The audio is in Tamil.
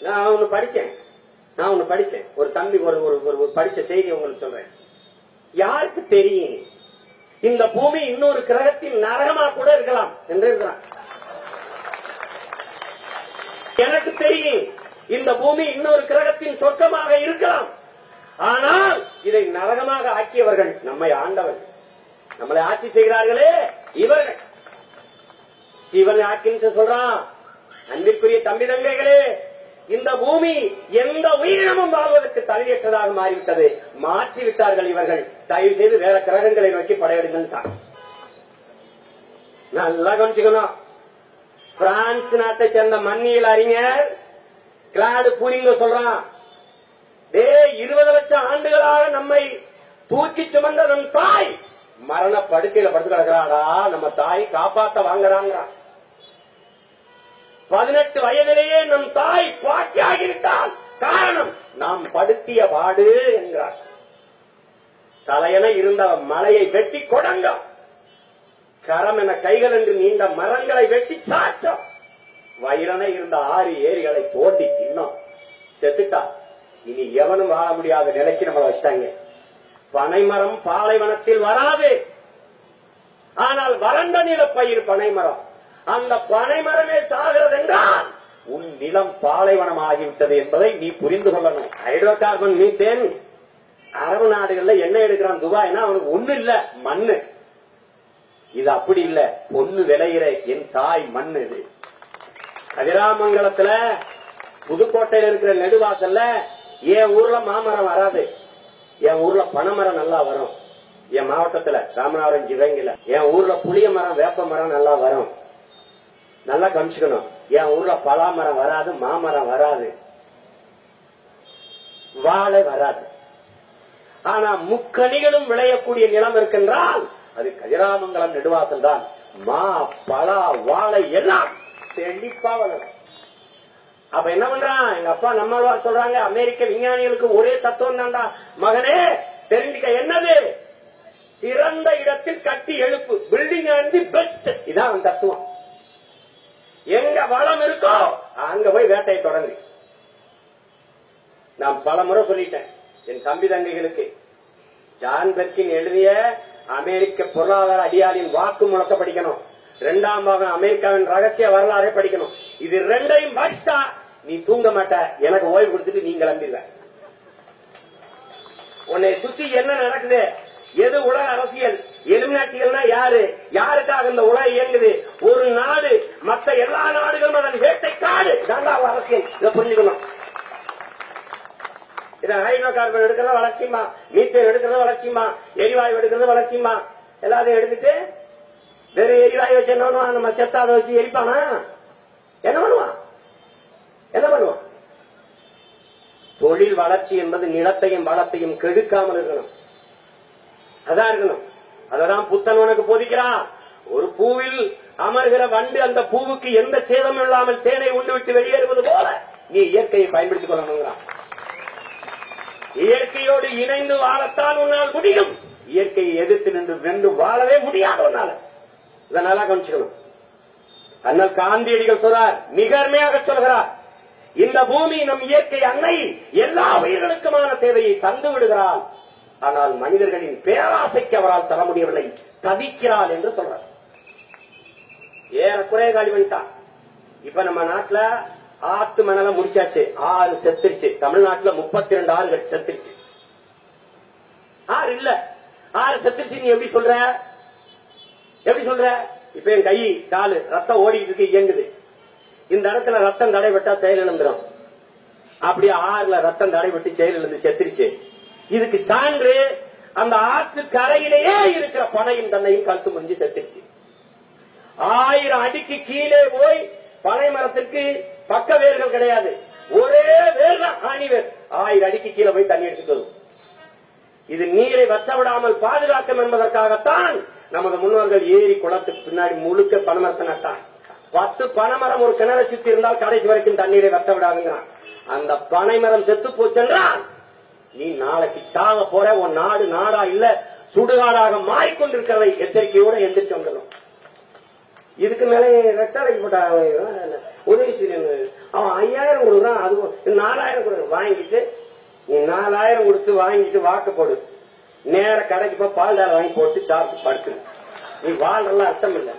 நான் ஒண்ணு படிச்சேன். நான் ஒண்ணு படிச்சேன். ஒரு தம்பி ஒரு ஒரு படிச்ச செய்தி உங்களுக்கு சொல்றேன். யாருக்கு தெரியும்? இந்த பூமி இன்னொரு கிரகத்தின் நரகமா கூட இருக்கலாம் என்று இருக்கிறான். எனக்கு தெரியும். இந்த பூமி இன்னொரு கிரகத்தின் சொர்க்கமாக இருக்கலாம். ஆனால் இதை நரகமாக ஆக்கியவர்கள் நம்மை ஆண்டவர்கள். நம்மளை ஆட்சி செய்கிறார்களே இவர்கள். ஸ்டீவன் ஆட்கின்ஸ் சொல்றான் அன்பிற்குரிய தம்பி தங்கைகளே இந்த பூமி எந்த உயிரினமும் வாழ்வதற்கு தகுதியற்றதாக மாறிவிட்டது. மாற்றி விட்டார்கள் இவர்கள். தயவு செய்து வேற கிரகங்களை நோக்கி படையெடுங்கள் நல்லா கவனிச்சுக்கணும். பிரான்ஸ் நாட்டை சேர்ந்த மண்ணியல் அறிஞர் கிளாடு பூரிங்க சொல்றான் டேய் இருபது லட்சம் ஆண்டுகளாக நம்மை தூக்கி சுமந்த நம் தாய் மரண படுக்கையில படுத்து கிடக்குறாடா? நம்ம தாய் காப்பாத்த வாங்குறாங்கிறான். பதினெட்டு வயதிலேயே நம் தாய் பாட்டியாகிவிட்டால் காரணம் நாம் படுத்திய பாடு என்கிறார் தலையென இருந்த மலையை வெட்டி கொடங்க. கரம் என கைகள் என்று நீண்ட மரங்களை வெட்டி சாச்சம் வயிறன இருந்த ஆறு ஏரிகளை தோண்டி தின்னோம் செத்துட்டா. இனி எவனும் வாழ முடியாத நிலைக்கு நம்மளை வச்சிட்டாங்க. பனைமரம் பாலைவனத்தில் வராது. ஆனால் வறண்ட நில பயிர் பனைமரம். அந்த பனைமரமே சாகிறது என்றால் உன் நிலம் பாலைவனம் ஆகிவிட்டது என்பதை நீ புரிந்து கொள்ளணும். Hydrocarbon methane. அரபு நாடுகள்ல என்ன எடுக்கிறான் துபாய்னா அவனுக்கு ஒண்ணு இல்ல மண்ணு. இது அப்படி இல்ல. பொண்ணு விளையிற என் தாய் மண் இது. கதிராமங்கலத்துல புதுக்கோட்டையில இருக்கிற நெடுவாசல்ல என் ஊர்ல மாமரம் வராது. என் ஊர்ல பனைமரம் நல்லா வரும். என் மாவட்டத்துல ராமநாதபுரம் சிவங்கில என் ஊர்ல புளிய மரம் வேப்ப மரம் நல்லா வரும். நல்லா கவனிச்சுக்கணும். என் ஊர்ல பலா மரம் வராது மாமரம் வராது. வாழை வராது. ஆனா முக்கணிகளும் விளையக்கூடிய நிலம் இருக்கின்றால் அது கதிராமங்கலம் நெடுவாசல் தான். மா பலா வாழை எல்லாம் செழிப்பா வளரும். அப்ப என்ன பண்றான்? எங்க அப்பா நம்மளும் சொல்றாங்க அமெரிக்க விஞ்ஞானிகளுக்கு ஒரே தத்துவம் தான்டா மகனே தெரிஞ்சுக்க என்னது? சிறந்த இடத்தில் கட்டி எழுப்பு. பில்டிங் பெஸ்ட் இதான் தத்துவம். எங்க வளம் இருக்கோ அங்க போய் வேட்டையை தொடங்கு. நான் பல முறை சொல்லிட்டேன் என் தம்பி தங்கைகளுக்கு. ஜான் பெர்கின் எழுதிய அமெரிக்க பொருளாதார அடியாளின் வாக்கு மூலத்தை படிக்கணும். இரண்டாம் பாகம் அமெரிக்காவின் ரகசிய வரலாறை படிக்கணும். இது ரெண்டையும் படிச்சுட்டா நீ தூங்க மாட்ட. எனக்கு ஓய்வு கொடுத்துட்டு நீ கிளம்பிடுவ. உன்னை சுத்தி என்ன நடக்குது? எது உலக அரசியல்? எலுமினாட்டியல்னா யாரு? யாருக்காக இந்த உலகம் இயங்குது? ஒரு நாடு மத்த எல்லா நாடுகளும் அதன் வேட்டை காடு. தாண்டா அரசியல். இதை புரிஞ்சுக்கணும். இத ஹைட்ரோ கார்பன் எடுக்கிறத வளர்ச்சிமா மீத்தேன் எடுக்கிறத வளர்ச்சிமா எரிவாயு எடுக்கிறது வளர்ச்சிமா எல்லாத்தையும் எடுத்துட்டு வெறும் எரிவாயு வச்சு என்ன பண்ணுவான்? நம்ம செத்தாத வச்சு எரிப்பானா? என்ன பண்ணுவான்? என்ன பண்ணுவான்? தொழில் வளர்ச்சி என்பது நிலத்தையும் வளத்தையும் கெடுக்காமல் இருக்கணும். அதான் இருக்கணும். அததான் புத்தன் உனக்கு போதிக்கிறான். ஒரு பூவில் அமர்கிற வண்டு அந்த பூவுக்கு எந்த சேதமும் இல்லாமல் தேனை உண்டு விட்டு வெளியேறுவது போல நீ இயற்கையை பயன்படுத்திக் கொள்ளணுங்கிறான். இயற்கையோடு இணைந்து வாழத்தான் உன்னால் முடியும். இயற்கையை எதிர்த்து நின்று வென்று வாழவே முடியாது உன்னால. இதை நல்லா கவனிச்சுக்கணும். அண்ணல் காந்தியடிகள் சொல்றார் மிக அருமையாக சொல்கிறார் இந்த பூமி நம் இயற்கை அன்னை எல்லா உயிர்களுக்குமான தேவையை தந்து விடுகிறாள். ஆனால் மனிதர்களின் பேராசைக்கு அவரால் தர முடியவில்லை. தவிக்கிறாள் என்று சொல்றார். ஏறக்குறைய காலி பண்ணிட்டான் இப்ப நம்ம நாட்டுல ஆத்து மணல முடிச்சாச்சு. ஆறு செத்துருச்சு. தமிழ்நாட்டுல முப்பத்தி ரெண்டு ஆறுகள் செத்துருச்சு. ஆறு இல்ல. ஆறு செத்துருச்சு நீ எப்படி சொல்ற? எப்படி சொல்ற? இப்ப என் கை காலு ரத்தம் ஓடிட்டு இருக்கு இயங்குது. இந்த இடத்துல ரத்தம் தடைபட்டா செயல் இழந்துரும். அப்படியே ஆறுல ரத்தம் தடைபட்டு செயல் இழந்து செத்துருச்சு. இதுக்கு சான்று அந்த ஆற்று கரையிலேயே இருக்கிற பனையும் தன்னையும் கழுத்து முடிஞ்சு செத்துருச்சு. ஆயிரம் அடிக்கு கீழே போய் பனை மரத்திற்கு பக்க வேர்கள் கிடையாது. ஒரே வேர் தான் ஆணி வேர். ஆயிரம் அடிக்கு கீழே போய் தண்ணி எடுத்துட்டு இது நீரை வற்ற விடாமல் பாதுகாக்கும் என்பதற்காகத்தான் நமது முன்னோர்கள் ஏரி குளத்துக்கு பின்னாடி முழுக்க பனைமரத்தை நட்டான் பத்து பனைமரம் ஒரு கிணறு சுத்தி இருந்தால் கடைசி வரைக்கும் தண்ணீரை வற்ற விடாதுங்கிறான் அந்த பனைமரம் செத்து போச்சென்றால் நீ நாளைக்கு சாக போற. உன் நாடு நாடா இல்ல சுடுகாடாக மாறிக்கொண்டிருக்கிறதை எச்சரிக்கையோட எந்திரிச்சு வந்துடும் இதுக்கு மேலே ரெட்டாரைக்கு போட்ட உதவி செய்யணும். அவன் ஐயாயிரம் கொடுக்குறான் அதுவும் நாலாயிரம் கொடுக்குற வாங்கிட்டு நீ நாலாயிரம் கொடுத்து வாங்கிட்டு வாக்கு போடு. நேர கடைக்கு போய் பால் வாங்கி போட்டு சாப்பிட்டு படுத்துரு. நீ வாழ்றலாம் அர்த்தம் இல்லை.